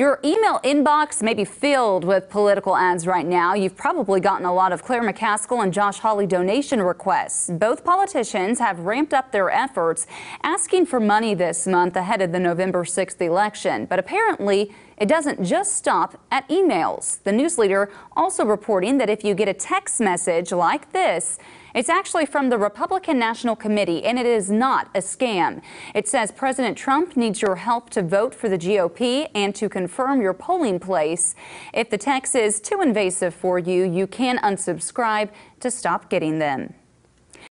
Your email inbox may be filled with political ads right now. You've probably gotten a lot of Claire McCaskill and Josh Hawley donation requests. Both politicians have ramped up their efforts asking for money this month ahead of the November 6th election. But apparently, it doesn't just stop at emails. The news leader also reporting that if you get a text message like this, it's actually from the Republican National Committee, and it is not a scam. It says President Trump needs your help to vote for the GOP and to confirm your polling place. If the text is too invasive for you, you can unsubscribe to stop getting them.